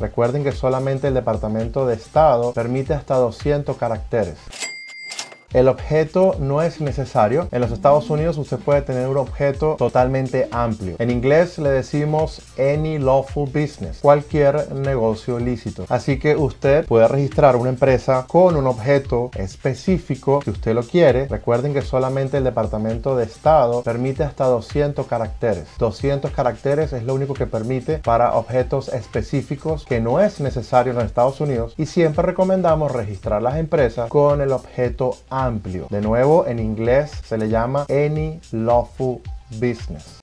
Recuerden que solamente el Departamento de Estado permite hasta 200 caracteres. El objeto no es necesario. En los Estados Unidos usted puede tener un objeto totalmente amplio. En inglés le decimos any lawful business, cualquier negocio lícito. Así que usted puede registrar una empresa con un objeto específico si usted lo quiere. Recuerden que solamente el Departamento de Estado permite hasta 200 caracteres. 200 caracteres es lo único que permite para objetos específicos que no es necesario en los Estados Unidos y siempre recomendamos registrar las empresas con el objeto amplio amplio. De nuevo, en inglés se le llama any lawful business.